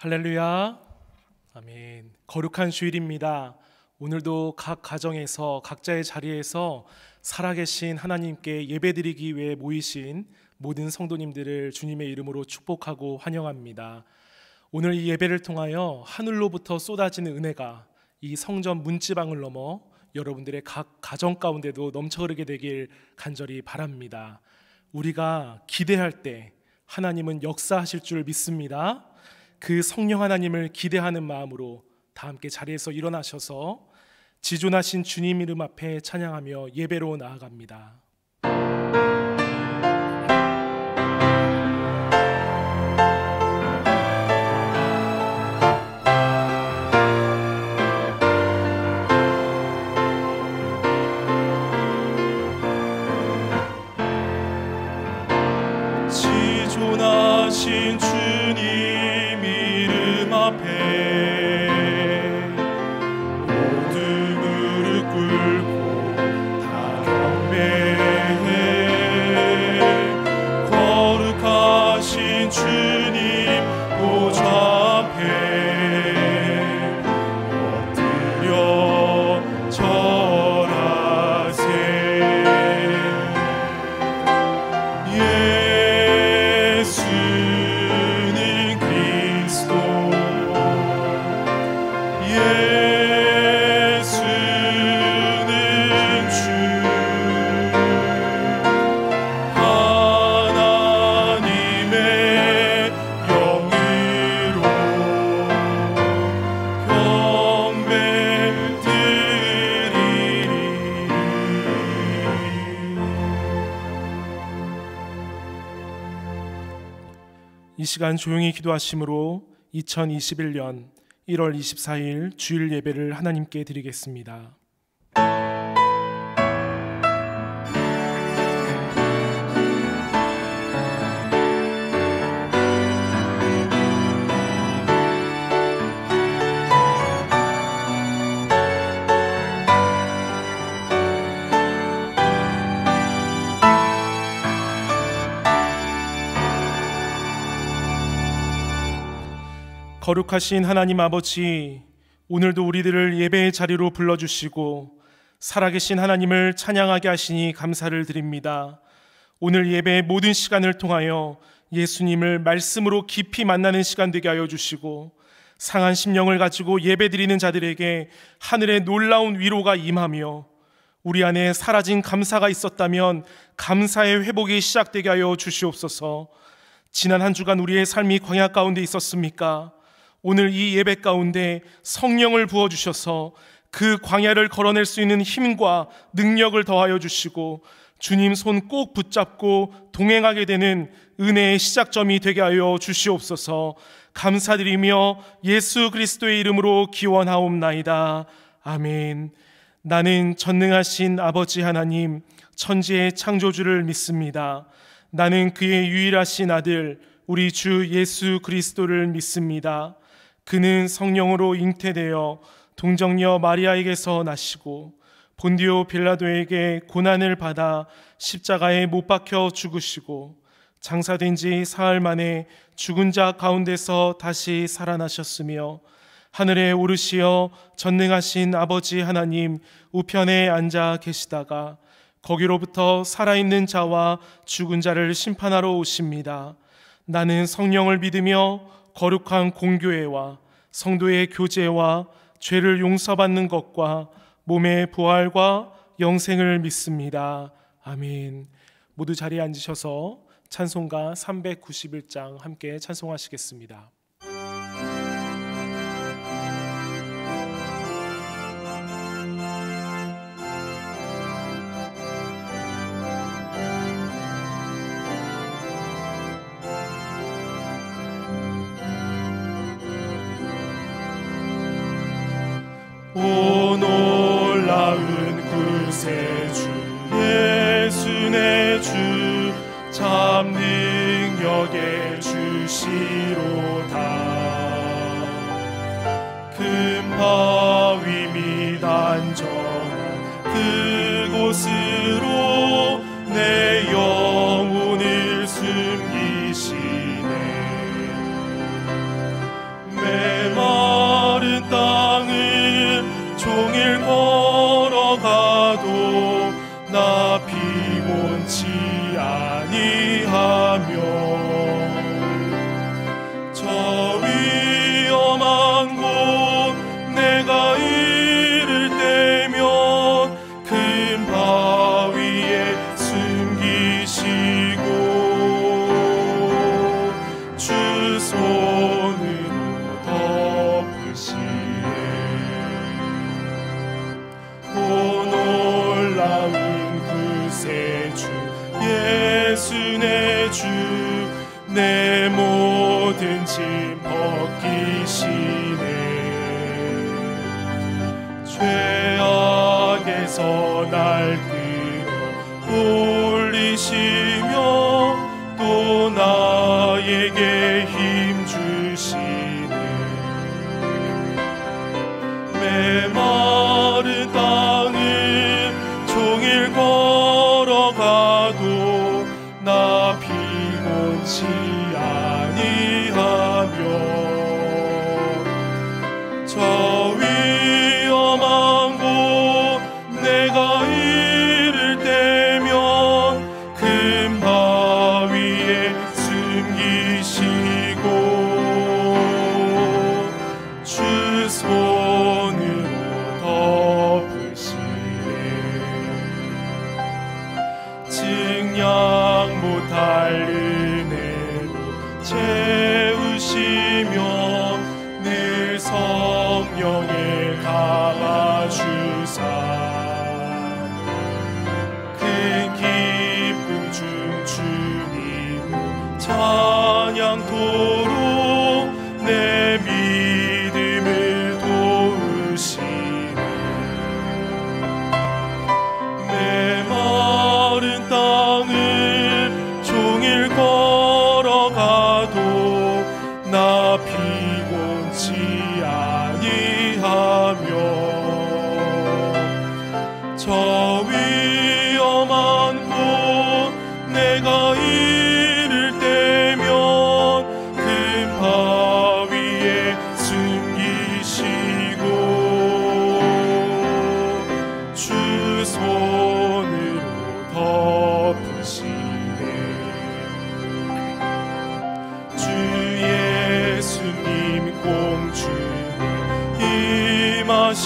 할렐루야. 아멘. 거룩한 주일입니다. 오늘도 각 가정에서 각자의 자리에서 살아계신 하나님께 예배드리기 위해 모이신 모든 성도님들을 주님의 이름으로 축복하고 환영합니다. 오늘 이 예배를 통하여 하늘로부터 쏟아지는 은혜가 이 성전 문지방을 넘어 여러분들의 각 가정 가운데도 넘쳐 흐르게 되길 간절히 바랍니다. 우리가 기대할 때 하나님은 역사하실 줄 믿습니다. 그 성령 하나님을 기대하는 마음으로 다 함께 자리에서 일어나셔서 지존하신 주님 이름 앞에 찬양하며 예배로 나아갑니다. 시간 조용히 기도하심으로 2021년 1월 24일 주일 예배를 하나님께 드리겠습니다. 거룩하신 하나님 아버지, 오늘도 우리들을 예배의 자리로 불러주시고 살아계신 하나님을 찬양하게 하시니 감사를 드립니다. 오늘 예배의 모든 시간을 통하여 예수님을 말씀으로 깊이 만나는 시간 되게 하여 주시고 상한 심령을 가지고 예배드리는 자들에게 하늘의 놀라운 위로가 임하며 우리 안에 사라진 감사가 있었다면 감사의 회복이 시작되게 하여 주시옵소서. 지난 한 주간 우리의 삶이 광야 가운데 있었습니까? 오늘 이 예배 가운데 성령을 부어 주셔서 그 광야를 걸어낼 수 있는 힘과 능력을 더하여 주시고 주님 손 꼭 붙잡고 동행하게 되는 은혜의 시작점이 되게 하여 주시옵소서. 감사드리며 예수 그리스도의 이름으로 기원하옵나이다. 아멘. 나는 전능하신 아버지 하나님, 천지의 창조주를 믿습니다. 나는 그의 유일하신 아들, 우리 주 예수 그리스도를 믿습니다. 그는 성령으로 잉태되어 동정녀 마리아에게서 나시고 본디오 빌라도에게 고난을 받아 십자가에 못 박혀 죽으시고 장사된 지 사흘 만에 죽은 자 가운데서 다시 살아나셨으며 하늘에 오르시어 전능하신 아버지 하나님 우편에 앉아 계시다가 거기로부터 살아있는 자와 죽은 자를 심판하러 오십니다. 나는 성령을 믿으며 거룩한 공교회와 성도의 교제와 죄를 용서받는 것과 몸의 부활과 영생을 믿습니다. 아멘. 모두 자리에 앉으셔서 찬송가 391장 함께 찬송하시겠습니다. 주 예수 내 주 참 능력의 주시로다. 금바위 및 안전한 그곳으 나 피곤치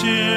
공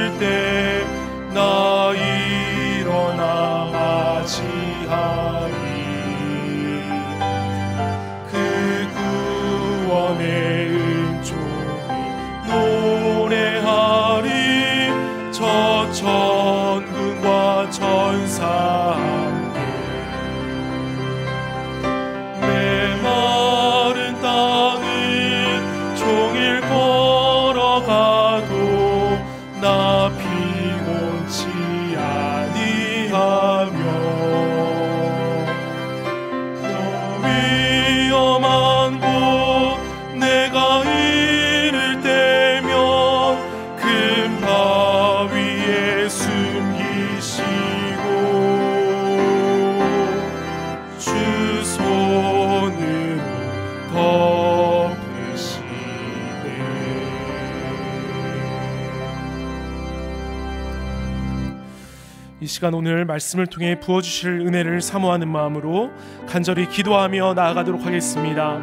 시간 오늘 말씀을 통해 부어주실 은혜를 사모하는 마음으로 간절히 기도하며 나아가도록 하겠습니다.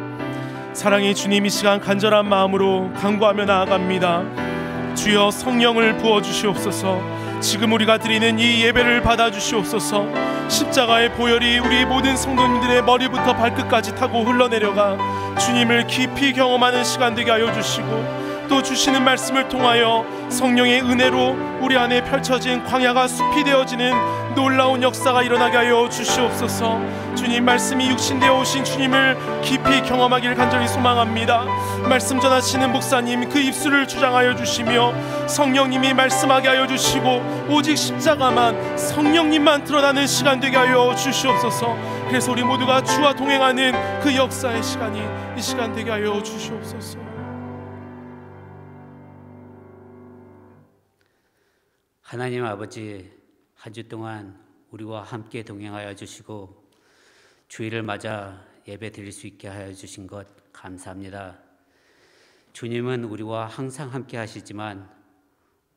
사랑의 주님 이 시간 간절한 마음으로 간구하며 나아갑니다. 주여 성령을 부어주시옵소서. 지금 우리가 드리는 이 예배를 받아주시옵소서. 십자가의 보혈이 우리 모든 성도님들의 머리부터 발끝까지 타고 흘러내려가 주님을 깊이 경험하는 시간 되게 하여 주시고 또 주시는 말씀을 통하여 성령의 은혜로 우리 안에 펼쳐진 광야가 숲이 되어지는 놀라운 역사가 일어나게 하여 주시옵소서. 주님 말씀이 육신되어 오신 주님을 깊이 경험하길 간절히 소망합니다. 말씀 전하시는 목사님 그 입술을 주장하여 주시며 성령님이 말씀하게 하여 주시고 오직 십자가만 성령님만 드러나는 시간 되게 하여 주시옵소서. 그래서 우리 모두가 주와 동행하는 그 역사의 시간이 이 시간 되게 하여 주시옵소서. 하나님 아버지 한 주 동안 우리와 함께 동행하여 주시고 주일을 맞아 예배 드릴 수 있게 하여 주신 것 감사합니다. 주님은 우리와 항상 함께 하시지만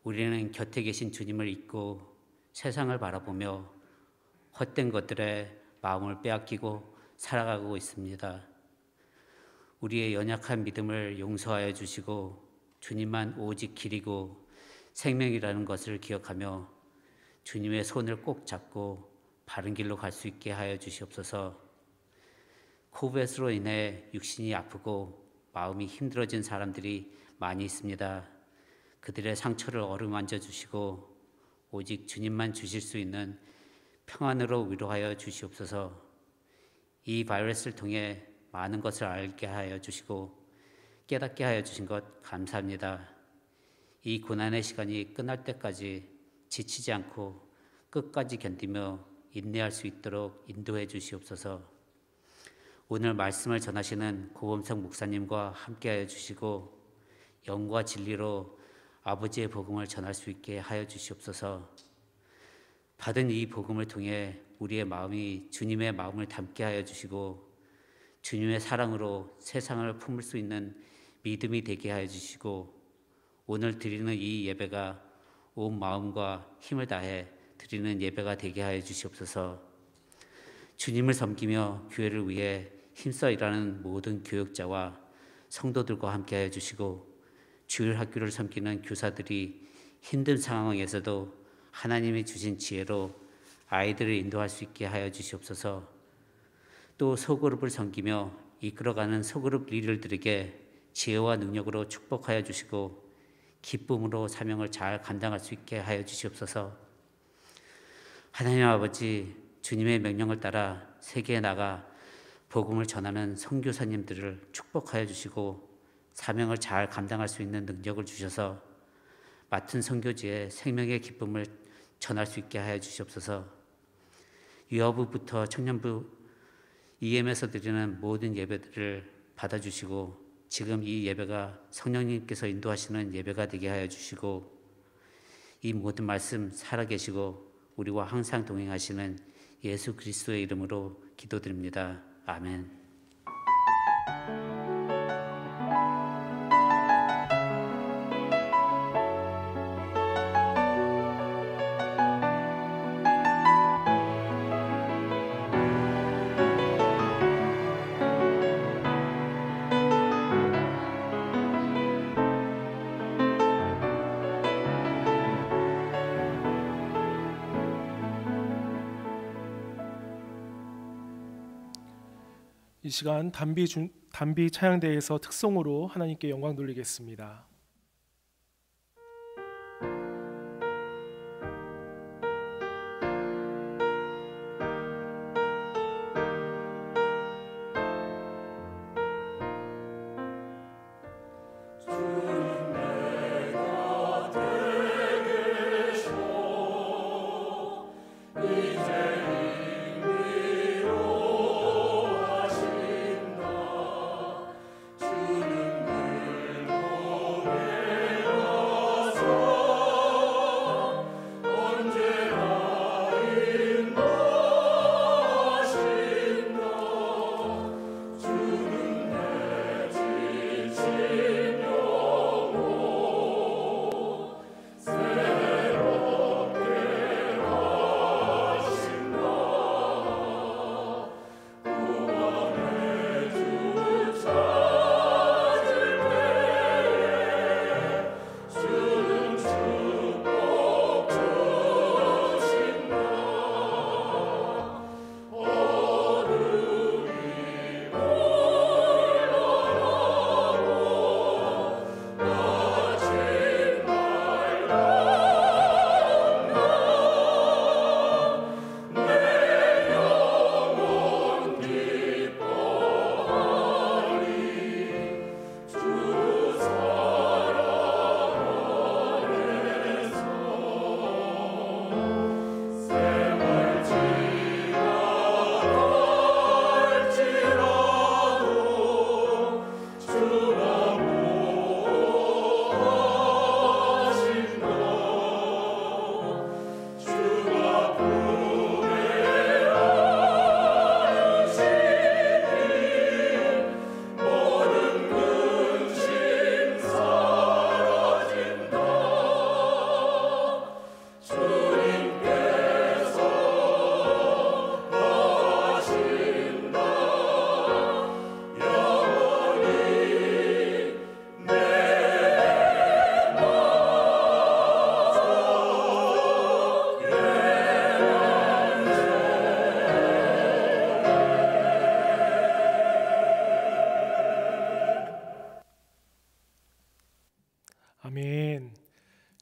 우리는 곁에 계신 주님을 잊고 세상을 바라보며 헛된 것들에 마음을 빼앗기고 살아가고 있습니다. 우리의 연약한 믿음을 용서하여 주시고 주님만 오직 길이고 생명이라는 것을 기억하며 주님의 손을 꼭 잡고 바른 길로 갈 수 있게 하여 주시옵소서. 코브스로 인해 육신이 아프고 마음이 힘들어진 사람들이 많이 있습니다. 그들의 상처를 어루만져 주시고 오직 주님만 주실 수 있는 평안으로 위로하여 주시옵소서. 이 바이러스를 통해 많은 것을 알게 하여 주시고 깨닫게 하여 주신 것 감사합니다. 이 고난의 시간이 끝날 때까지 지치지 않고 끝까지 견디며 인내할 수 있도록 인도해 주시옵소서. 오늘 말씀을 전하시는 고범석 목사님과 함께하여 주시고 영과 진리로 아버지의 복음을 전할 수 있게 하여 주시옵소서. 받은 이 복음을 통해 우리의 마음이 주님의 마음을 담게 하여 주시고 주님의 사랑으로 세상을 품을 수 있는 믿음이 되게 하여 주시고 오늘 드리는 이 예배가 온 마음과 힘을 다해 드리는 예배가 되게 하여 주시옵소서. 주님을 섬기며 교회를 위해 힘써 일하는 모든 교역자와 성도들과 함께 하여 주시고 주일 학교를 섬기는 교사들이 힘든 상황에서도 하나님이 주신 지혜로 아이들을 인도할 수 있게 하여 주시옵소서. 또 소그룹을 섬기며 이끌어가는 소그룹 리더들에게 지혜와 능력으로 축복하여 주시고 기쁨으로 사명을 잘 감당할 수 있게 하여 주시옵소서. 하나님 아버지 주님의 명령을 따라 세계에 나가 복음을 전하는 선교사님들을 축복하여 주시고 사명을 잘 감당할 수 있는 능력을 주셔서 맡은 선교지에 생명의 기쁨을 전할 수 있게 하여 주시옵소서. 유아부부터 청년부 EM에서 드리는 모든 예배들을 받아주시고 지금 이 예배가 성령님께서 인도하시는 예배가 되게 하여 주시고 이 모든 말씀 살아계시고 우리와 항상 동행하시는 예수 그리스도의 이름으로 기도드립니다. 아멘. 시간 단비 준, 단비 찬양대에서 특송으로 하나님께 영광 돌리겠습니다.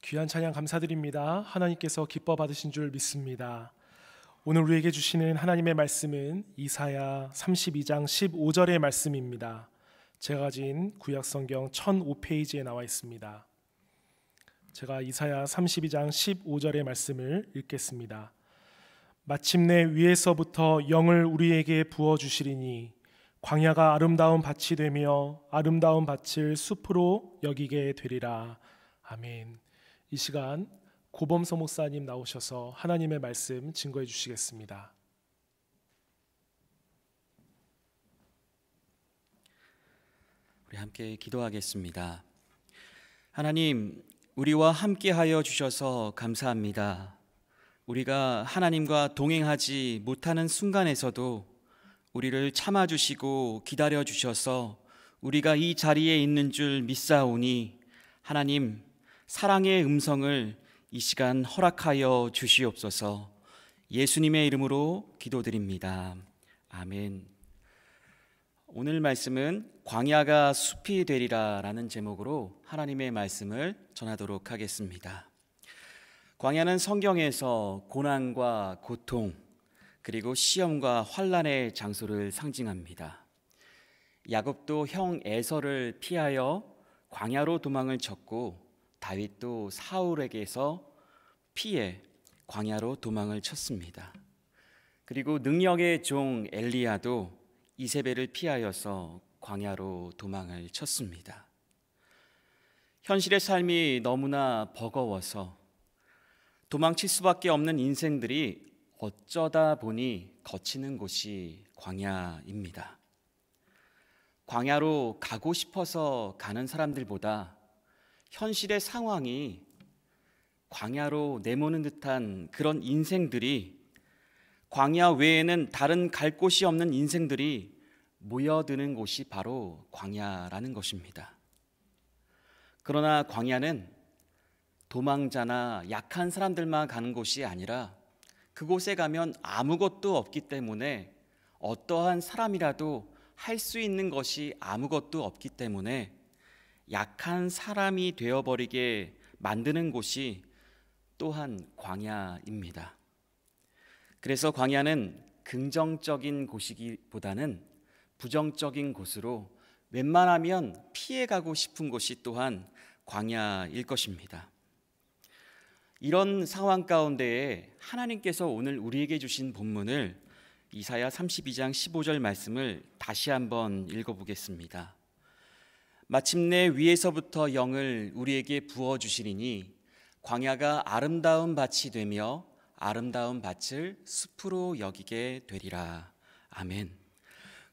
귀한 찬양 감사드립니다. 하나님께서 기뻐 받으신 줄 믿습니다. 오늘 우리에게 주시는 하나님의 말씀은 이사야 32장 15절의 말씀입니다. 제가 가진 구약 성경 1005페이지에 나와 있습니다. 제가 이사야 32장 15절의 말씀을 읽겠습니다. 마침내 위에서부터 영을 우리에게 부어 주시리니 광야가 아름다운 밭이 되며 아름다운 밭을 숲으로 여기게 되리라. 아멘. 이 시간 고범서 목사님 나오셔서 하나님의 말씀 증거해 주시겠습니다. 우리 함께 기도하겠습니다. 하나님, 우리와 함께 하여 주셔서 감사합니다. 우리가 하나님과 동행하지 못하는 순간에서도 우리를 참아 주시고 기다려 주셔서 우리가 이 자리에 있는 줄 믿사오니 하나님 사랑의 음성을 이 시간 허락하여 주시옵소서 예수님의 이름으로 기도드립니다. 아멘. 오늘 말씀은 광야가 숲이 되리라 라는 제목으로 하나님의 말씀을 전하도록 하겠습니다. 광야는 성경에서 고난과 고통, 그리고 시험과 환란의 장소를 상징합니다. 야곱도 형 에서를 피하여 광야로 도망을 쳤고 다윗도 사울에게서 피해 광야로 도망을 쳤습니다. 그리고 능력의 종 엘리야도 이세벨을 피하여서 광야로 도망을 쳤습니다. 현실의 삶이 너무나 버거워서 도망칠 수밖에 없는 인생들이 어쩌다 보니 거치는 곳이 광야입니다. 광야로 가고 싶어서 가는 사람들보다 현실의 상황이 광야로 내모는 듯한 그런 인생들이 광야 외에는 다른 갈 곳이 없는 인생들이 모여드는 곳이 바로 광야라는 것입니다. 그러나 광야는 도망자나 약한 사람들만 가는 곳이 아니라 그곳에 가면 아무것도 없기 때문에 어떠한 사람이라도 할 수 있는 것이 아무것도 없기 때문에 약한 사람이 되어버리게 만드는 곳이 또한 광야입니다. 그래서 광야는 긍정적인 곳이기보다는 부정적인 곳으로 웬만하면 피해가고 싶은 곳이 또한 광야일 것입니다. 이런 상황 가운데에 하나님께서 오늘 우리에게 주신 본문을 이사야 32장 15절 말씀을 다시 한번 읽어보겠습니다. 마침내 위에서부터 영을 우리에게 부어 주시리니 광야가 아름다운 밭이 되며 아름다운 밭을 숲으로 여기게 되리라. 아멘.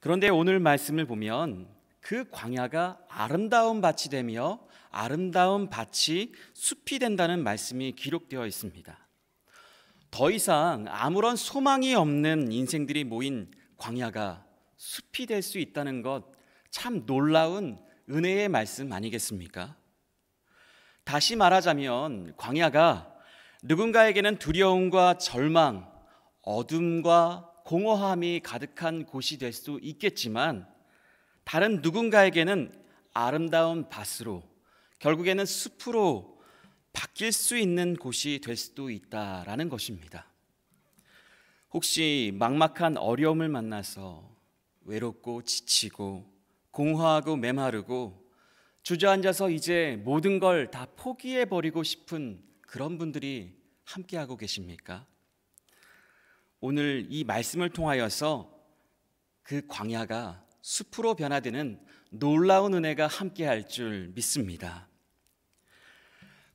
그런데 오늘 말씀을 보면 그 광야가 아름다운 밭이 되며 아름다운 밭이 숲이 된다는 말씀이 기록되어 있습니다. 더 이상 아무런 소망이 없는 인생들이 모인 광야가 숲이 될 수 있다는 것 참 놀라운 은혜의 말씀 아니겠습니까? 다시 말하자면 광야가 누군가에게는 두려움과 절망, 어둠과 공허함이 가득한 곳이 될수 있겠지만 다른 누군가에게는 아름다운 밭으로 결국에는 숲으로 바뀔 수 있는 곳이 될 수도 있다라는 것입니다. 혹시 막막한 어려움을 만나서 외롭고 지치고 공허하고 메마르고 주저앉아서 이제 모든 걸 다 포기해 버리고 싶은 그런 분들이 함께하고 계십니까? 오늘 이 말씀을 통하여서 그 광야가 숲으로 변화되는 놀라운 은혜가 함께할 줄 믿습니다.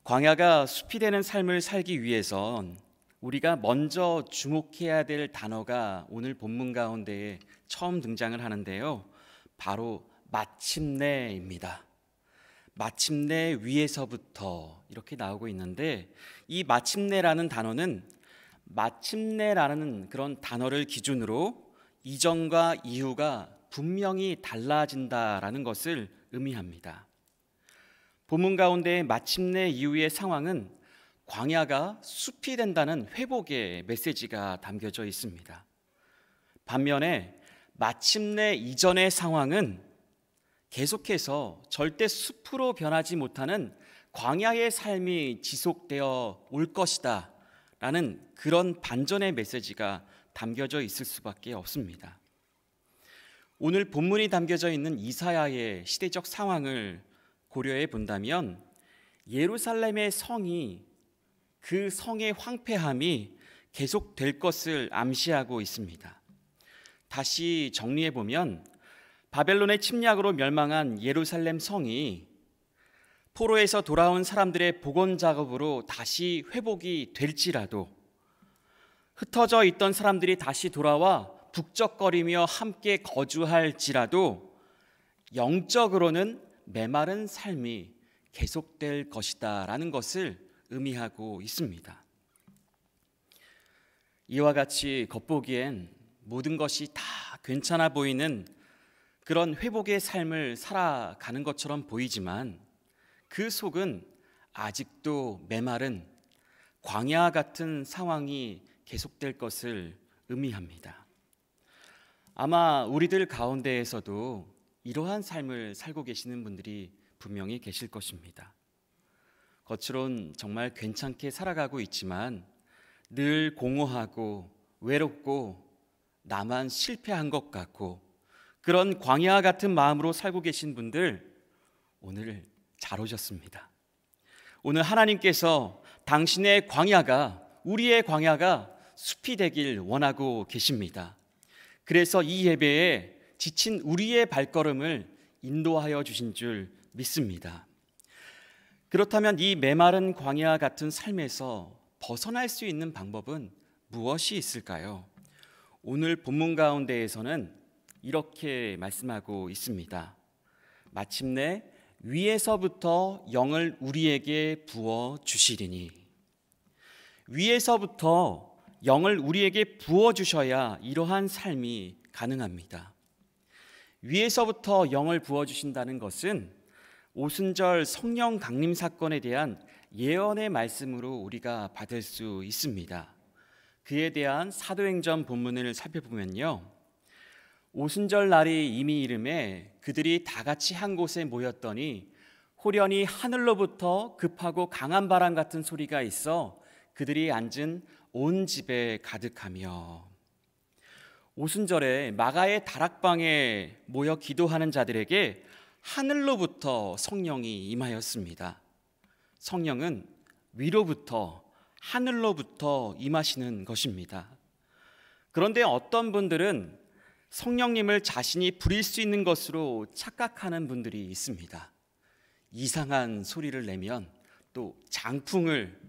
광야가 숲이 되는 삶을 살기 위해선 우리가 먼저 주목해야 될 단어가 오늘 본문 가운데 처음 등장을 하는데요. 바로 마침내입니다. 마침내 위에서부터 이렇게 나오고 있는데 이 마침내라는 단어는 마침내라는 그런 단어를 기준으로 이전과 이후가 분명히 달라진다라는 것을 의미합니다. 본문 가운데 마침내 이후의 상황은 광야가 숲이 된다는 회복의 메시지가 담겨져 있습니다. 반면에 마침내 이전의 상황은 계속해서 절대 숲으로 변하지 못하는 광야의 삶이 지속되어 올 것이다 라는 그런 반전의 메시지가 담겨져 있을 수밖에 없습니다. 오늘 본문이 담겨져 있는 이사야의 시대적 상황을 고려해 본다면 예루살렘의 성이 그 성의 황폐함이 계속될 것을 암시하고 있습니다. 다시 정리해 보면 바벨론의 침략으로 멸망한 예루살렘 성이 포로에서 돌아온 사람들의 복원 작업으로 다시 회복이 될지라도 흩어져 있던 사람들이 다시 돌아와 북적거리며 함께 거주할지라도 영적으로는 메마른 삶이 계속될 것이다라는 것을 의미하고 있습니다. 이와 같이 겉보기엔 모든 것이 다 괜찮아 보이는 그런 회복의 삶을 살아가는 것처럼 보이지만 그 속은 아직도 메마른 광야 같은 상황이 계속될 것을 의미합니다. 아마 우리들 가운데에서도 이러한 삶을 살고 계시는 분들이 분명히 계실 것입니다. 겉으론 정말 괜찮게 살아가고 있지만 늘 공허하고 외롭고 나만 실패한 것 같고 그런 광야 같은 마음으로 살고 계신 분들 오늘 잘 오셨습니다. 오늘 하나님께서 당신의 광야가 우리의 광야가 숲이 되길 원하고 계십니다. 그래서 이 예배에 지친 우리의 발걸음을 인도하여 주신 줄 믿습니다. 그렇다면 이 메마른 광야 같은 삶에서 벗어날 수 있는 방법은 무엇이 있을까요? 오늘 본문 가운데에서는 이렇게 말씀하고 있습니다. 마침내 위에서부터 영을 우리에게 부어 주시리니 위에서부터 영을 우리에게 부어 주셔야 이러한 삶이 가능합니다. 위에서부터 영을 부어 주신다는 것은 오순절 성령 강림 사건에 대한 예언의 말씀으로 우리가 받을 수 있습니다. 그에 대한 사도행전 본문을 살펴보면요. 오순절 날이 이미 이름에 그들이 다 같이 한 곳에 모였더니 호련히 하늘로부터 급하고 강한 바람 같은 소리가 있어 그들이 앉은 온 집에 가득하며 오순절에 마가의 다락방에 모여 기도하는 자들에게 하늘로부터 성령이 임하였습니다. 성령은 위로부터 하늘로부터 임하시는 것입니다. 그런데 어떤 분들은 성령님을 자신이 부릴 수 있는 것으로 착각하는 분들이 있습니다. 이상한 소리를 내면 또 장풍을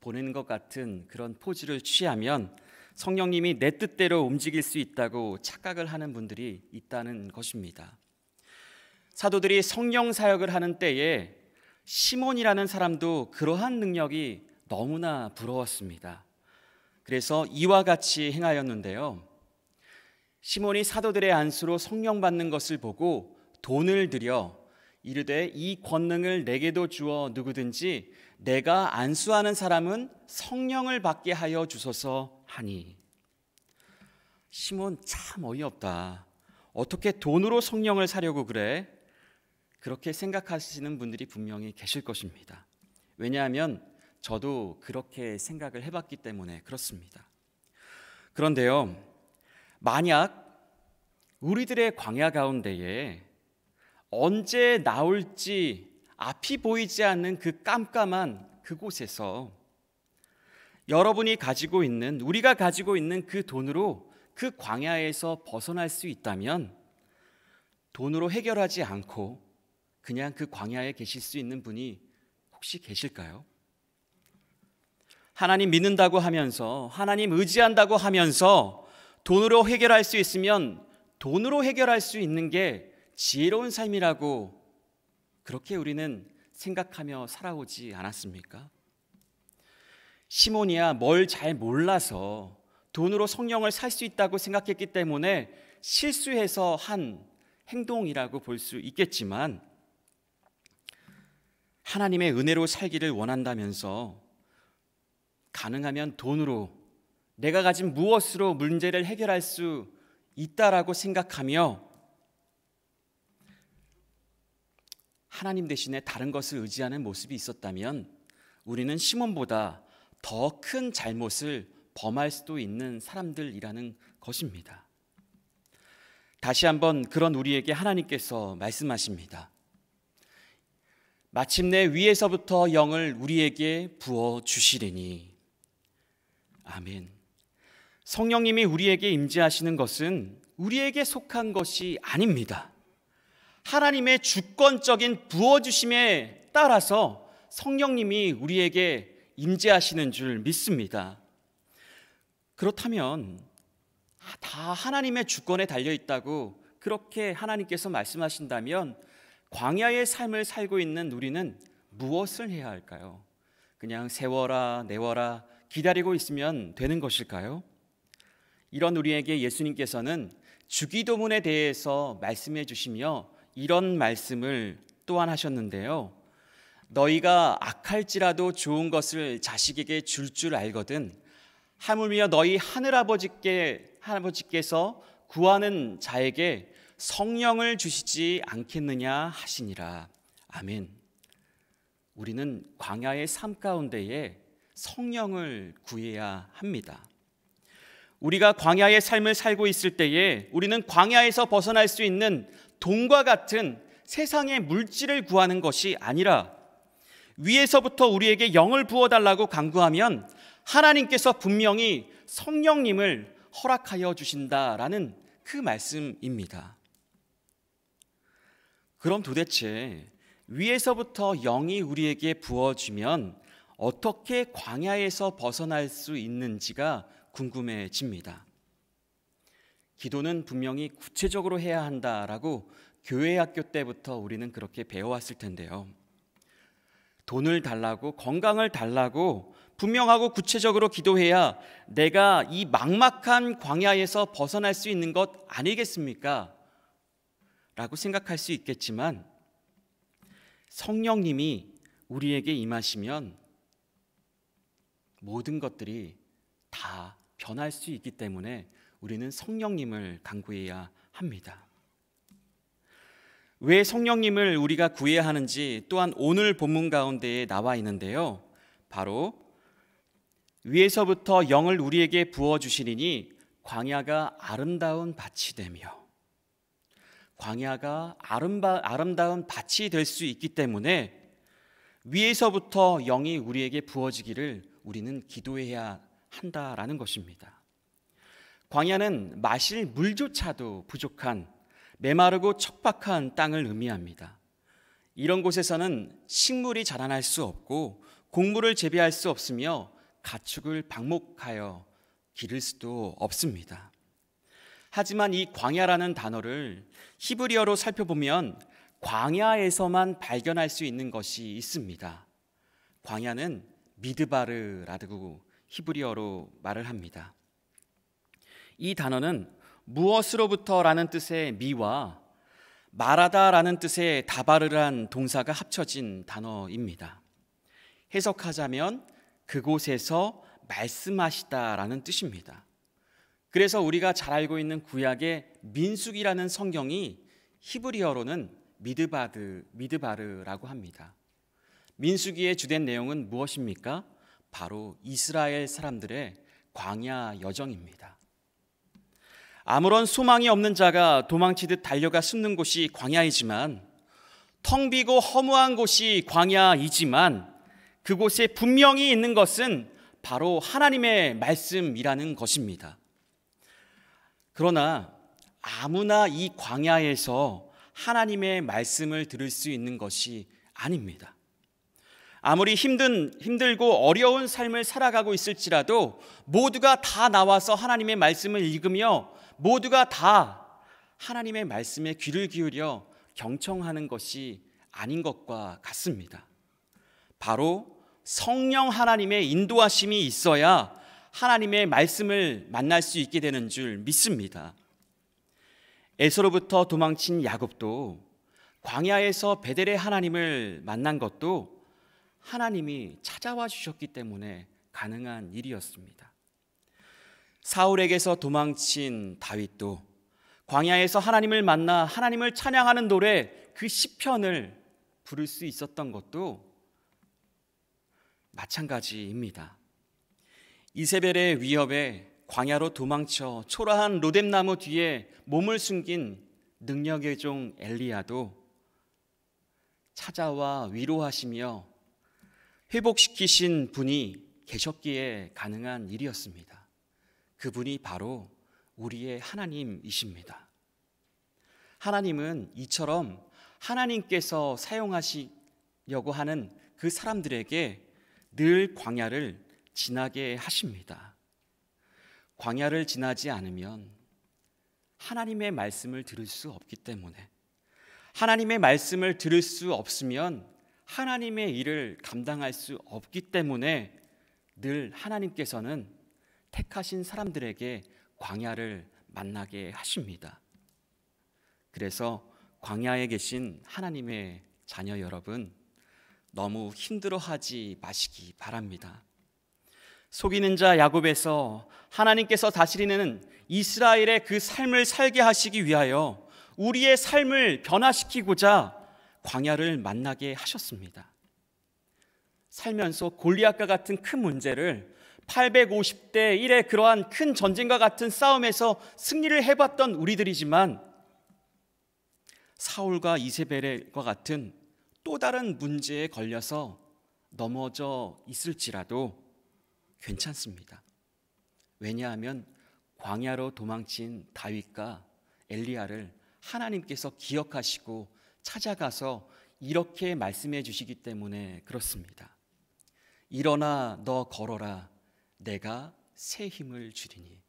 보내는 것 같은 그런 포즈를 취하면 성령님이 내 뜻대로 움직일 수 있다고 착각을 하는 분들이 있다는 것입니다. 사도들이 성령 사역을 하는 때에 시몬이라는 사람도 그러한 능력이 너무나 부러웠습니다. 그래서 이와 같이 행하였는데요. 시몬이 사도들의 안수로 성령 받는 것을 보고 돈을 들여 이르되 이 권능을 내게도 주어 누구든지 내가 안수하는 사람은 성령을 받게 하여 주소서 하니 시몬 참 어이없다. 어떻게 돈으로 성령을 사려고 그래? 그렇게 생각하시는 분들이 분명히 계실 것입니다. 왜냐하면 저도 그렇게 생각을 해봤기 때문에 그렇습니다. 그런데요, 만약 우리들의 광야 가운데에 언제 나올지 앞이 보이지 않는 그 깜깜한 그곳에서 여러분이 가지고 있는 우리가 가지고 있는 그 돈으로 그 광야에서 벗어날 수 있다면 돈으로 해결하지 않고 그냥 그 광야에 계실 수 있는 분이 혹시 계실까요? 하나님 믿는다고 하면서 하나님 의지한다고 하면서 돈으로 해결할 수 있으면 돈으로 해결할 수 있는 게 지혜로운 삶이라고 그렇게 우리는 생각하며 살아오지 않았습니까? 시몬이야 뭘 잘 몰라서 돈으로 성령을 살 수 있다고 생각했기 때문에 실수해서 한 행동이라고 볼 수 있겠지만 하나님의 은혜로 살기를 원한다면서 가능하면 돈으로 내가 가진 무엇으로 문제를 해결할 수 있다라고 생각하며 하나님 대신에 다른 것을 의지하는 모습이 있었다면 우리는 시몬보다 더 큰 잘못을 범할 수도 있는 사람들이라는 것입니다. 다시 한번 그런 우리에게 하나님께서 말씀하십니다. 마침내 위에서부터 영을 우리에게 부어 주시리니 아멘. 성령님이 우리에게 임재하시는 것은 우리에게 속한 것이 아닙니다. 하나님의 주권적인 부어 주심에 따라서 성령님이 우리에게 임재하시는 줄 믿습니다. 그렇다면 다 하나님의 주권에 달려 있다고 그렇게 하나님께서 말씀하신다면 광야의 삶을 살고 있는 우리는 무엇을 해야 할까요? 그냥 세워라, 내워라, 기다리고 있으면 되는 것일까요? 이런 우리에게 예수님께서는 주기도문에 대해서 말씀해 주시며 이런 말씀을 또한 하셨는데요. 너희가 악할지라도 좋은 것을 자식에게 줄줄 줄 알거든 하물며 너희 하늘 아버지께 아버지께서 구하는 자에게 성령을 주시지 않겠느냐 하시니라. 아멘. 우리는 광야의 삶 가운데에 성령을 구해야 합니다. 우리가 광야의 삶을 살고 있을 때에 우리는 광야에서 벗어날 수 있는 돈과 같은 세상의 물질을 구하는 것이 아니라 위에서부터 우리에게 영을 부어달라고 강구하면 하나님께서 분명히 성령님을 허락하여 주신다라는 그 말씀입니다. 그럼 도대체 위에서부터 영이 우리에게 부어주면 어떻게 광야에서 벗어날 수 있는지가 궁금해집니다. 기도는 분명히 구체적으로 해야 한다라고 교회 학교 때부터 우리는 그렇게 배워왔을 텐데요. 돈을 달라고 건강을 달라고 분명하고 구체적으로 기도해야 내가 이 막막한 광야에서 벗어날 수 있는 것 아니겠습니까? 라고 생각할 수 있겠지만 성령님이 우리에게 임하시면 모든 것들이 다 변할 수 있기 때문에 우리는 성령님을 간구해야 합니다. 왜 성령님을 우리가 구해야 하는지 또한 오늘 본문 가운데에 나와 있는데요. 바로 위에서부터 영을 우리에게 부어 주시리니 광야가 아름다운 밭이 되며 광야가 아름바, 아름다운 밭이 될 수 있기 때문에 위에서부터 영이 우리에게 부어지기를 우리는 기도해야 한다라는 것입니다. 광야는 마실 물조차도 부족한 메마르고 척박한 땅을 의미합니다. 이런 곳에서는 식물이 자라날 수 없고 곡물을 재배할 수 없으며 가축을 방목하여 기를 수도 없습니다. 하지만 이 광야라는 단어를 히브리어로 살펴보면 광야에서만 발견할 수 있는 것이 있습니다. 광야는 미드바르라고 히브리어로 말을 합니다. 이 단어는 무엇으로부터라는 뜻의 미와 말하다라는 뜻의 다바르란 동사가 합쳐진 단어입니다. 해석하자면 그곳에서 말씀하시다라는 뜻입니다. 그래서 우리가 잘 알고 있는 구약의 민숙이라는 성경이 히브리어로는 미드바드, 미드바르라고 합니다. 민수기의 주된 내용은 무엇입니까? 바로 이스라엘 사람들의 광야 여정입니다. 아무런 소망이 없는 자가 도망치듯 달려가 숨는 곳이 광야이지만 텅 비고 허무한 곳이 광야이지만 그곳에 분명히 있는 것은 바로 하나님의 말씀이라는 것입니다. 그러나 아무나 이 광야에서 하나님의 말씀을 들을 수 있는 것이 아닙니다. 아무리 힘든 힘들고 어려운 삶을 살아가고 있을지라도 모두가 다 나와서 하나님의 말씀을 읽으며 모두가 다 하나님의 말씀에 귀를 기울여 경청하는 것이 아닌 것과 같습니다. 바로 성령 하나님의 인도하심이 있어야 하나님의 말씀을 만날 수 있게 되는 줄 믿습니다. 에서로부터 도망친 야곱도 광야에서 베델의 하나님을 만난 것도 하나님이 찾아와 주셨기 때문에 가능한 일이었습니다. 사울에게서 도망친 다윗도 광야에서 하나님을 만나 하나님을 찬양하는 노래 그 시편을 부를 수 있었던 것도 마찬가지입니다. 이세벨의 위협에 광야로 도망쳐 초라한 로뎀나무 뒤에 몸을 숨긴 능력의 종 엘리야도 찾아와 위로하시며 회복시키신 분이 계셨기에 가능한 일이었습니다. 그분이 바로 우리의 하나님이십니다. 하나님은 이처럼 하나님께서 사용하시려고 하는 그 사람들에게 늘 광야를 지나게 하십니다. 광야를 지나지 않으면 하나님의 말씀을 들을 수 없기 때문에 하나님의 말씀을 들을 수 없으면 하나님의 일을 감당할 수 없기 때문에 늘 하나님께서는 택하신 사람들에게 광야를 만나게 하십니다. 그래서 광야에 계신 하나님의 자녀 여러분, 너무 힘들어하지 마시기 바랍니다. 속이는 자 야곱에서 하나님께서 다스리는 이스라엘의 그 삶을 살게 하시기 위하여 우리의 삶을 변화시키고자 광야를 만나게 하셨습니다. 살면서 골리앗과 같은 큰 문제를 850대 1의 그러한 큰 전쟁과 같은 싸움에서 승리를 해봤던 우리들이지만 사울과 이세벨과 같은 또 다른 문제에 걸려서 넘어져 있을지라도 괜찮습니다. 왜냐하면 광야로 도망친 다윗과 엘리야를 하나님께서 기억하시고 찾아가서 이렇게 말씀해 주시기 때문에 그렇습니다. 일어나 너 걸어라 내가 새 힘을 주리니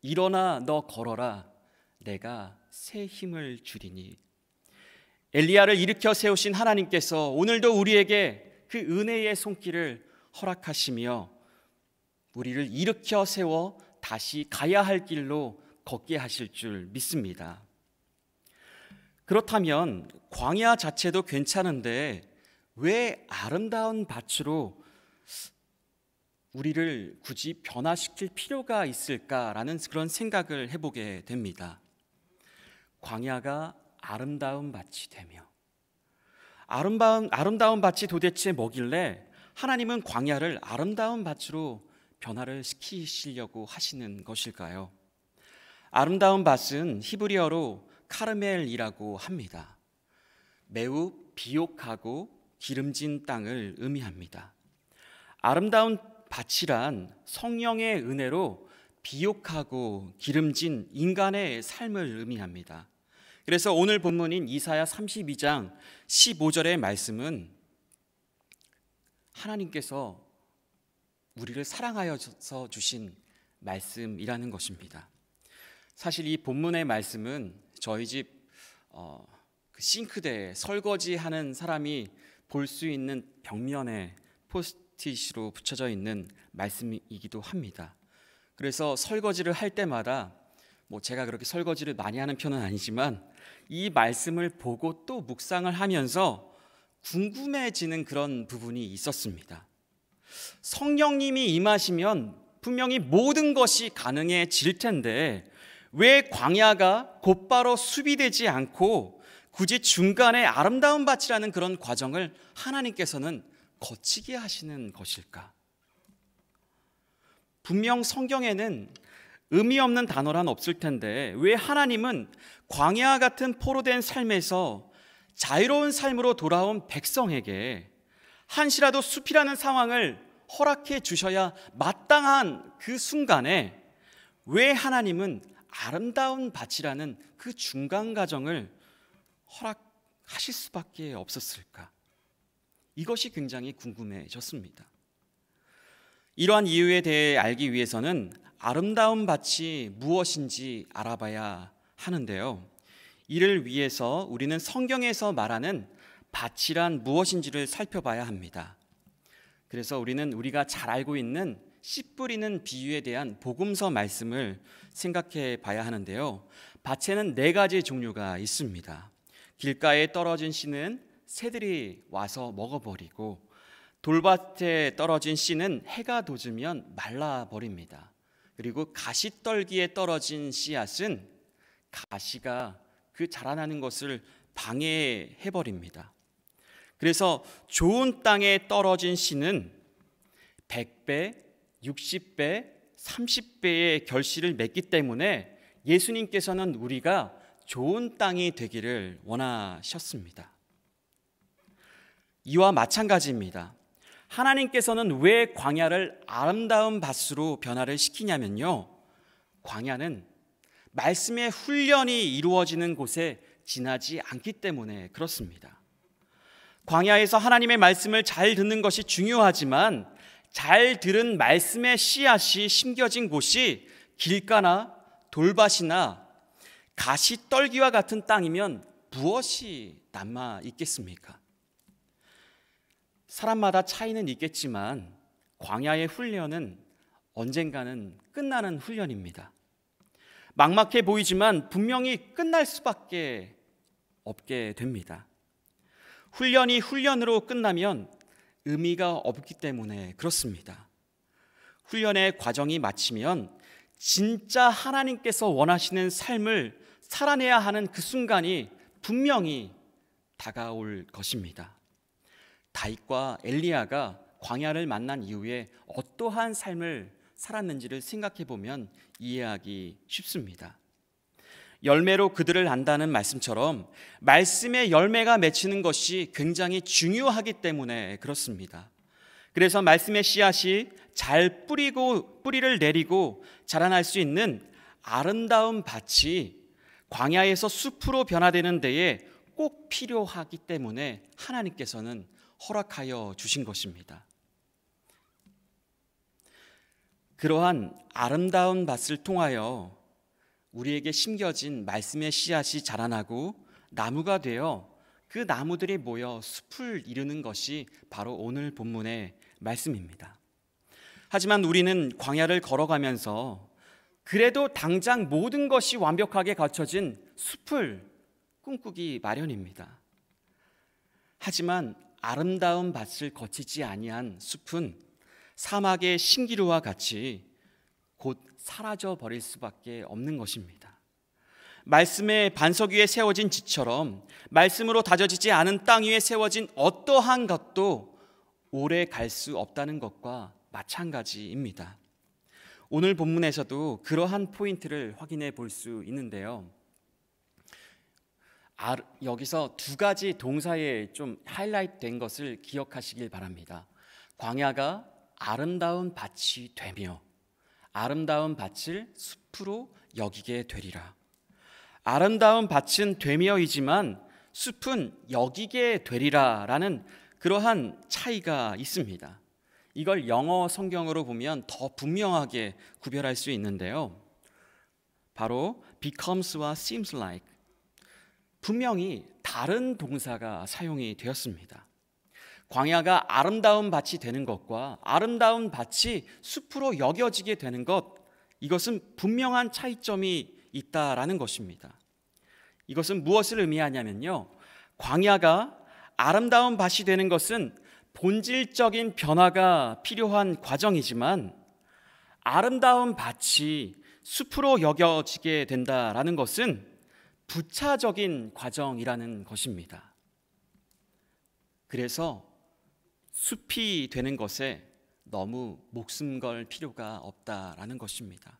일어나 너 걸어라 내가 새 힘을 주리니 엘리야를 일으켜 세우신 하나님께서 오늘도 우리에게 그 은혜의 손길을 허락하시며 우리를 일으켜 세워 다시 가야 할 길로 걷게 하실 줄 믿습니다. 그렇다면 광야 자체도 괜찮은데 왜 아름다운 밭으로 우리를 굳이 변화시킬 필요가 있을까라는 그런 생각을 해보게 됩니다. 광야가 아름다운 밭이 되며 아름다운 아름다운 밭이 도대체 뭐길래 하나님은 광야를 아름다운 밭으로 변화를 시키시려고 하시는 것일까요? 아름다운 밭은 히브리어로 카르멜이라고 합니다. 매우 비옥하고 기름진 땅을 의미합니다. 아름다운 밭이란 성령의 은혜로 비옥하고 기름진 인간의 삶을 의미합니다. 그래서 오늘 본문인 이사야 32장 15절의 말씀은 하나님께서 우리를 사랑하여서 주신 말씀이라는 것입니다. 사실 이 본문의 말씀은 저희 집 어, 그 싱크대에 설거지하는 사람이 볼 수 있는 벽면에 포스트잇으로 붙여져 있는 말씀이기도 합니다. 그래서 설거지를 할 때마다 뭐 제가 그렇게 설거지를 많이 하는 편은 아니지만 이 말씀을 보고 또 묵상을 하면서 궁금해지는 그런 부분이 있었습니다. 성령님이 임하시면 분명히 모든 것이 가능해질 텐데 왜 광야가 곧바로 수비되지 않고 굳이 중간에 아름다운 밭이라는 그런 과정을 하나님께서는 거치게 하시는 것일까? 분명 성경에는 의미 없는 단어란 없을 텐데 왜 하나님은 광야 같은 포로된 삶에서 자유로운 삶으로 돌아온 백성에게 한시라도 숲이라는 상황을 허락해 주셔야 마땅한 그 순간에 왜 하나님은 아름다운 밭이라는 그 중간 과정을 허락하실 수밖에 없었을까? 이것이 굉장히 궁금해졌습니다. 이러한 이유에 대해 알기 위해서는 아름다운 밭이 무엇인지 알아봐야 하는데요. 이를 위해서 우리는 성경에서 말하는 밭이란 무엇인지를 살펴봐야 합니다. 그래서 우리는 우리가 잘 알고 있는 씨 뿌리는 비유에 대한 복음서 말씀을 생각해 봐야 하는데요. 밭에는 네 가지 종류가 있습니다. 길가에 떨어진 씨는 새들이 와서 먹어버리고 돌밭에 떨어진 씨는 해가 돋으면 말라버립니다. 그리고 가시떨기에 떨어진 씨앗은 가시가 그 자라나는 것을 방해해 버립니다. 그래서 좋은 땅에 떨어진 씨는 100배, 60배, 30배의 결실을 맺기 때문에 예수님께서는 우리가 좋은 땅이 되기를 원하셨습니다. 이와 마찬가지입니다. 하나님께서는 왜 광야를 아름다운 밭으로 변화를 시키냐면요. 광야는 말씀의 훈련이 이루어지는 곳에 지나지 않기 때문에 그렇습니다. 광야에서 하나님의 말씀을 잘 듣는 것이 중요하지만 잘 들은 말씀의 씨앗이 심겨진 곳이 길가나 돌밭이나 가시 떨기와 같은 땅이면 무엇이 남아 있겠습니까? 사람마다 차이는 있겠지만 광야의 훈련은 언젠가는 끝나는 훈련입니다. 막막해 보이지만 분명히 끝날 수밖에 없게 됩니다. 훈련이 훈련으로 끝나면 의미가 없기 때문에 그렇습니다. 훈련의 과정이 마치면 진짜 하나님께서 원하시는 삶을 살아내야 하는 그 순간이 분명히 다가올 것입니다. 다윗과 엘리야가 광야를 만난 이후에 어떠한 삶을 살았는지를 생각해 보면 이해하기 쉽습니다. 열매로 그들을 안다는 말씀처럼 말씀의 열매가 맺히는 것이 굉장히 중요하기 때문에 그렇습니다. 그래서 말씀의 씨앗이 잘 뿌리고 뿌리를 내리고 자라날 수 있는 아름다운 밭이 광야에서 숲으로 변화되는 데에 꼭 필요하기 때문에 하나님께서는 허락하여 주신 것입니다. 그러한 아름다운 밭을 통하여 우리에게 심겨진 말씀의 씨앗이 자라나고 나무가 되어 그 나무들이 모여 숲을 이루는 것이 바로 오늘 본문의 말씀입니다. 하지만 우리는 광야를 걸어가면서 그래도 당장 모든 것이 완벽하게 갖춰진 숲을 꿈꾸기 마련입니다. 하지만 아름다운 밭을 거치지 아니한 숲은 사막의 신기루와 같이 곧 사라져 버릴 수밖에 없는 것입니다. 말씀의 반석 위에 세워진 지처럼 말씀으로 다져지지 않은 땅 위에 세워진 어떠한 것도 오래 갈 수 없다는 것과 마찬가지입니다. 오늘 본문에서도 그러한 포인트를 확인해 볼 수 있는데요. 아, 여기서 두 가지 동사에 좀 하이라이트 된 것을 기억하시길 바랍니다. 광야가 아름다운 밭이 되며 아름다운 밭을 숲으로 여기게 되리라. 아름다운 밭은 되며이지만 숲은 여기게 되리라라는 그러한 차이가 있습니다. 이걸 영어 성경으로 보면 더 분명하게 구별할 수 있는데요. 바로 becomes와 seems like 분명히 다른 동사가 사용이 되었습니다. 광야가 아름다운 밭이 되는 것과 아름다운 밭이 숲으로 여겨지게 되는 것, 이것은 분명한 차이점이 있다라는 것입니다. 이것은 무엇을 의미하냐면요. 광야가 아름다운 밭이 되는 것은 본질적인 변화가 필요한 과정이지만 아름다운 밭이 숲으로 여겨지게 된다라는 것은 부차적인 과정이라는 것입니다. 그래서 숲이 되는 것에 너무 목숨 걸 필요가 없다라는 것입니다.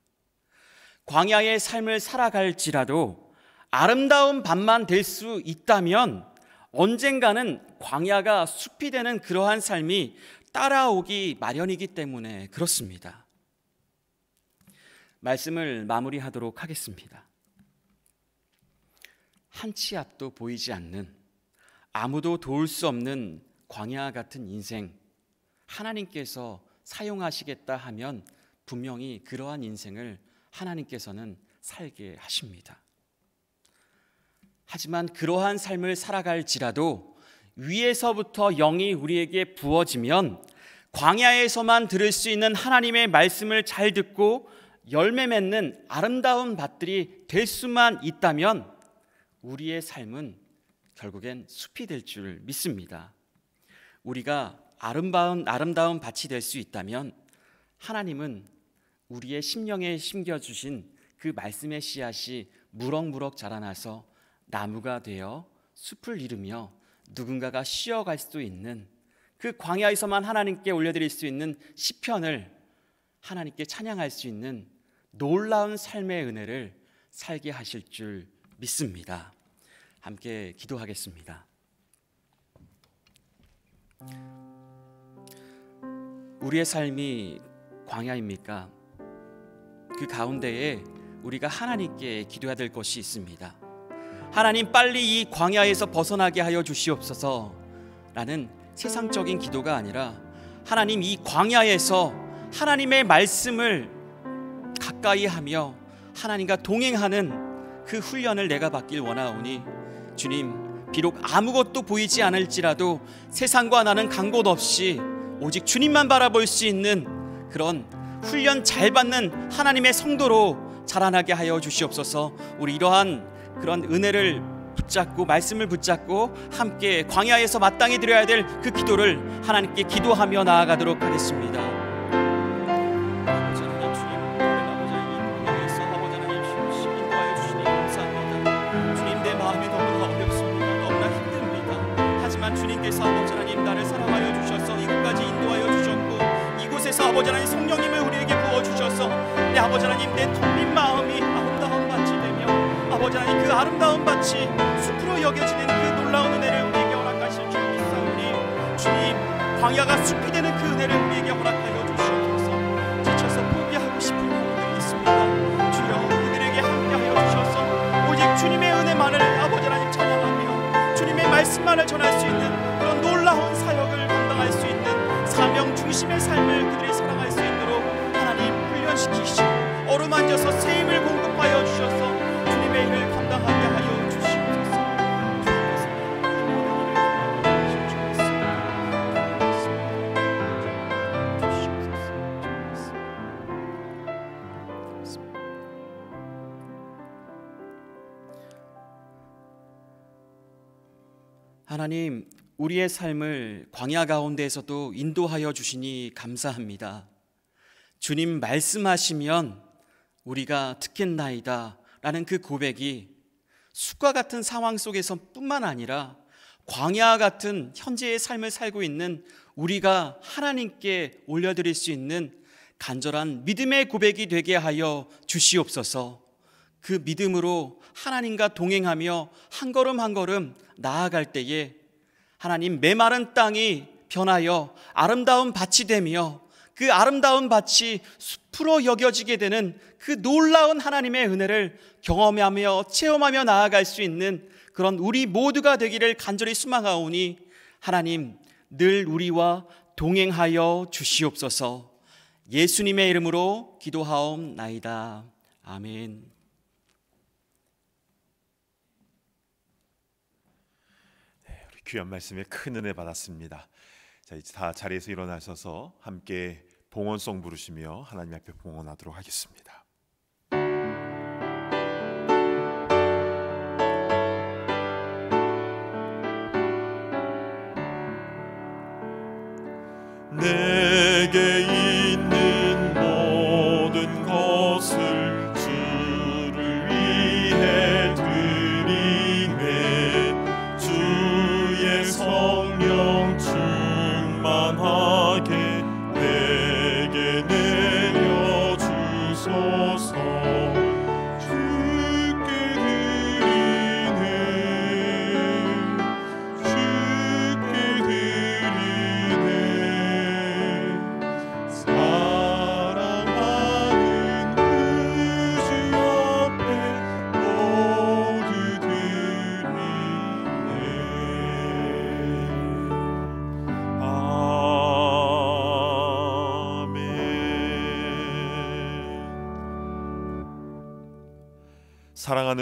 광야의 삶을 살아갈지라도 아름다운 밤만 될 수 있다면 언젠가는 광야가 숲이 되는 그러한 삶이 따라오기 마련이기 때문에 그렇습니다. 말씀을 마무리하도록 하겠습니다. 한 치 앞도 보이지 않는 아무도 도울 수 없는 광야 같은 인생 하나님께서 사용하시겠다 하면 분명히 그러한 인생을 하나님께서는 살게 하십니다. 하지만 그러한 삶을 살아갈지라도 위에서부터 영이 우리에게 부어지면 광야에서만 들을 수 있는 하나님의 말씀을 잘 듣고 열매 맺는 아름다운 밭들이 될 수만 있다면 우리의 삶은 결국엔 숲이 될 줄 믿습니다. 우리가 아름다운 아름다운 밭이 될 수 있다면 하나님은 우리의 심령에 심겨 주신 그 말씀의 씨앗이 무럭무럭 자라나서 나무가 되어 숲을 이루며 누군가가 쉬어갈 수 있는 그 광야에서만 하나님께 올려드릴 수 있는 시편을 하나님께 찬양할 수 있는 놀라운 삶의 은혜를 살게 하실 줄 믿습니다. 함께 기도하겠습니다. 우리의 삶이 광야입니까? 그 가운데에 우리가 하나님께 기도해야 될 것이 있습니다. 하나님 빨리 이 광야에서 벗어나게 하여 주시옵소서 라는 세상적인 기도가 아니라 하나님 이 광야에서 하나님의 말씀을 가까이 하며 하나님과 동행하는 그 훈련을 내가 받길 원하오니 주님 비록 아무것도 보이지 않을지라도 세상과 나는 간 곳 없이 오직 주님만 바라볼 수 있는 그런 훈련 잘 받는 하나님의 성도로 자라나게 하여 주시옵소서. 우리 이러한 그런 은혜를 붙잡고 말씀을 붙잡고 함께 광야에서 마땅히 드려야 될 그 기도를 하나님께 기도하며 나아가도록 하겠습니다. 아버지 하나님 성령님을 우리에게 부어 주셔서 내 아버지 하나님 내 텅빈 마음이 아름다운 밭이 되며 아버지 하나님 그 아름다운 밭이 숲으로 여겨지는 그 놀라운 은혜를 우리에게 허락하실 줄 믿사오니 주님 광야가 숲이 되는 그 은혜를 우리에게 허락하여 주시옵소서. 지쳐서 포기하고 싶은 마음들이 있습니다. 주여 그들에게 함께하여 주셔서 오직 주님의 은혜만을 아버지 하나님 찬양하며 주님의 말씀만을 전할 수 있는 그런 놀라운 사역을 감당할 수 있는 사명 중심의 삶을 그들이 어루만져서 새 힘을 공급하여 주셔서 주님의 일을 감당하게 하여 주시옵소서. 하나님, 우리의 삶을 광야 가운데에서도 인도하여 주시니 감사합니다. 주님 말씀하시면 우리가 듣겠나이다 라는 그 고백이 숲과 같은 상황 속에서 뿐만 아니라 광야 같은 현재의 삶을 살고 있는 우리가 하나님께 올려드릴 수 있는 간절한 믿음의 고백이 되게 하여 주시옵소서. 그 믿음으로 하나님과 동행하며 한 걸음 한 걸음 나아갈 때에 하나님 메마른 땅이 변하여 아름다운 밭이 되며 그 아름다운 밭이 숲으로 여겨지게 되는 그 놀라운 하나님의 은혜를 경험하며 체험하며 나아갈 수 있는 그런 우리 모두가 되기를 간절히 수망하오니 하나님 늘 우리와 동행하여 주시옵소서 예수님의 이름으로 기도하옵나이다. 아멘. 우리 귀한 말씀에 큰 은혜 받았습니다. 자 이제 다 자리에서 일어나셔서 함께 봉헌송 부르시며 하나님 앞에 봉헌하도록 하겠습니다.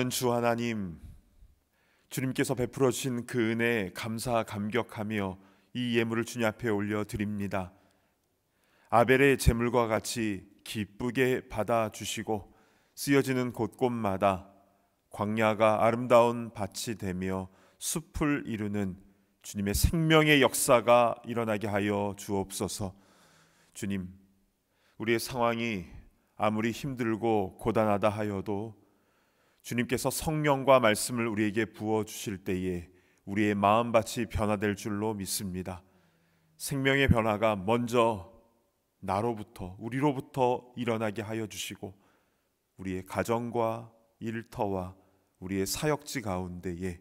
사랑하는 주 하나님 주님께서 베풀어 주신 그 은혜에 감사 감격하며 이 예물을 주님 앞에 올려 드립니다. 아벨의 제물과 같이 기쁘게 받아 주시고 쓰여지는 곳곳마다 광야가 아름다운 밭이 되며 숲을 이루는 주님의 생명의 역사가 일어나게 하여 주옵소서. 주님, 우리의 상황이 아무리 힘들고 고단하다 하여도 주님께서 성령과 말씀을 우리에게 부어 주실 때에 우리의 마음밭이 변화될 줄로 믿습니다. 생명의 변화가 먼저 나로부터 우리로부터 일어나게 하여 주시고 우리의 가정과 일터와 우리의 사역지 가운데에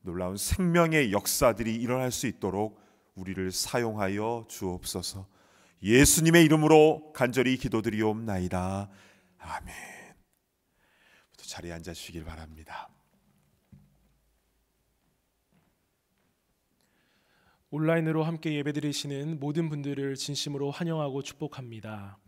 놀라운 생명의 역사들이 일어날 수 있도록 우리를 사용하여 주옵소서. 예수님의 이름으로 간절히 기도드리옵나이다. 아멘. 자리에 앉아 주시길 바랍니다. 온라인으로 함께 예배드리시는 모든 분들을 진심으로 환영하고 축복합니다.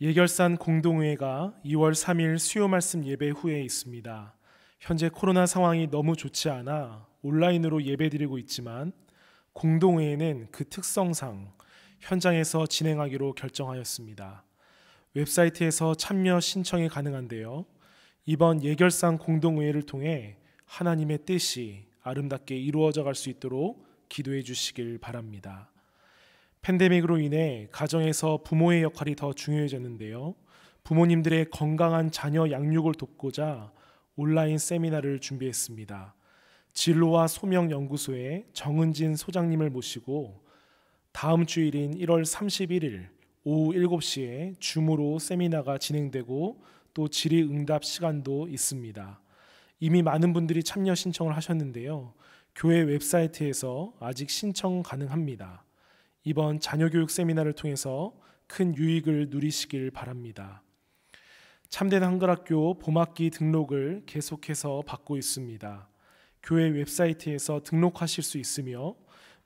예결산 공동회가 2월 3일 수요 말씀 예배 후에 있습니다. 현재 코로나 상황이 너무 좋지 않아 온라인으로 예배드리고 있지만 공동회에는 그 특성상 현장에서 진행하기로 결정하였습니다. 웹사이트에서 참여 신청이 가능한데요. 이번 예결상 공동회를 통해 하나님의 뜻이 아름답게 이루어져 갈 수 있도록 기도해 주시길 바랍니다. 팬데믹으로 인해 가정에서 부모의 역할이 더 중요해졌는데요. 부모님들의 건강한 자녀 양육을 돕고자 온라인 세미나를 준비했습니다. 진로와 소명 연구소의 정은진 소장님을 모시고 다음 주일인 1월 31일 오후 7시에 줌으로 세미나가 진행되고 또 질의 응답 시간도 있습니다. 이미 많은 분들이 참여 신청을 하셨는데요. 교회 웹사이트에서 아직 신청 가능합니다. 이번 자녀 교육 세미나를 통해서 큰 유익을 누리시길 바랍니다. 참된 한글학교 봄학기 등록을 계속해서 받고 있습니다. 교회 웹사이트에서 등록하실 수 있으며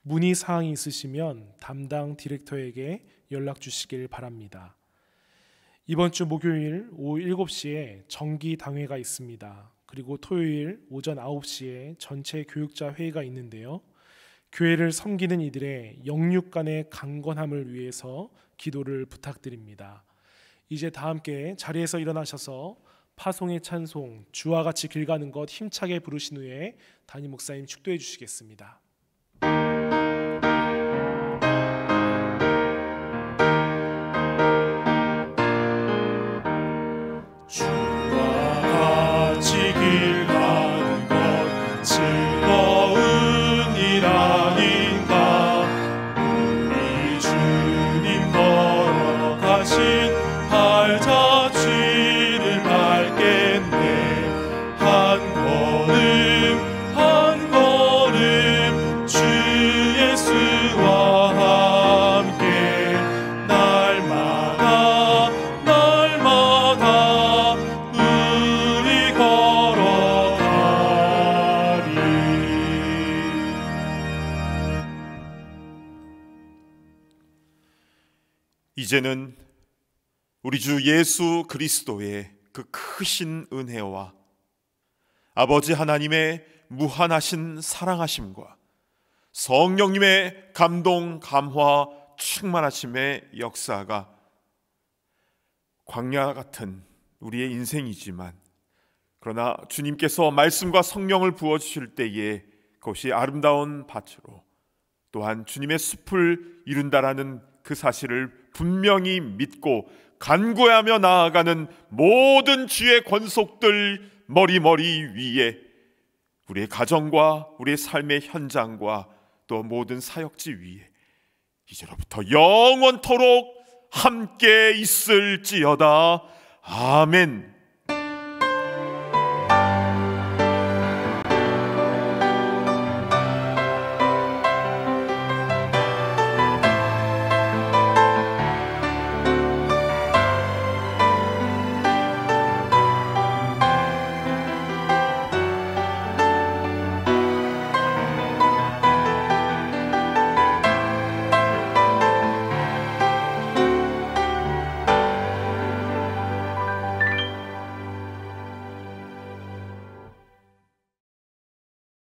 문의 사항이 있으시면 담당 디렉터에게 연락 주시길 바랍니다. 이번 주 목요일 오후 7시에 정기 당회가 있습니다. 그리고 토요일 오전 9시에 전체 교육자 회의가 있는데요. 교회를 섬기는 이들의 영육 간의 강건함을 위해서 기도를 부탁드립니다. 이제 다 함께 자리에서 일어나셔서 파송의 찬송 주와 같이 길 가는 것 힘차게 부르신 후에 담임 목사님 축도해 주시겠습니다. 이제는 우리 주 예수 그리스도의 그 크신 은혜와 아버지 하나님의 무한하신 사랑하심과 성령님의 감동, 감화, 충만하심의 역사가 광야 같은 우리의 인생이지만 그러나 주님께서 말씀과 성령을 부어 주실 때에 그것이 아름다운 밭으로 또한 주님의 숲을 이룬다라는 그 사실을 분명히 믿고 간구하며 나아가는 모든 주의 권속들 머리머리 위에 우리의 가정과 우리의 삶의 현장과 또 모든 사역지 위에 이제로부터 영원토록 함께 있을지어다. 아멘.